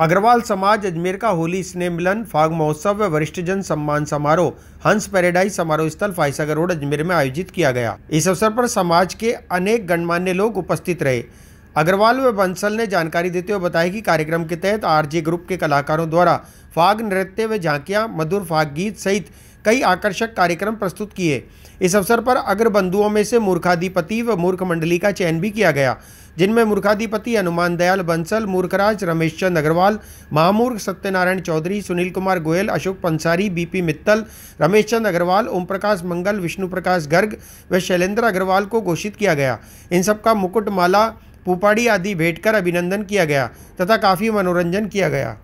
अग्रवाल समाज अजमेर का होली स्नेह मिलन, फाग महोत्सव व वरिष्ठ जन सम्मान समारोह, हंस पैराडाइज समारोह स्थल फाइसागर रोड अजमेर में आयोजित किया गया। इस अवसर पर समाज के अनेक गणमान्य लोग उपस्थित रहे। अग्रवाल व बंसल ने जानकारी देते हुए बताया कि कार्यक्रम के तहत आरजे ग्रुप के कलाकारों द्वारा फाग नृत्य व झांकियाँ, मधुर फाग गीत सहित कई आकर्षक कार्यक्रम प्रस्तुत किए। इस अवसर पर अग्रबंधुओं में से मूर्खाधिपति व मूर्ख मंडली का चयन भी किया गया, जिनमें मूर्खाधिपति हनुमान दयाल बंसल, मूर्खराज रमेश चंद अग्रवाल, महामूर्ख सत्यनारायण चौधरी, सुनील कुमार गोयल, अशोक पंसारी, बीपी मित्तल, रमेश चंद अग्रवाल ओम प्रकाश मंगल विष्णु प्रकाश गर्ग व शैलेंद्र अग्रवाल को घोषित किया गया। इन सबका मुकुटमाला, पुपाड़ी आदि भेंट कर अभिनंदन किया गया तथा काफ़ी मनोरंजन किया गया।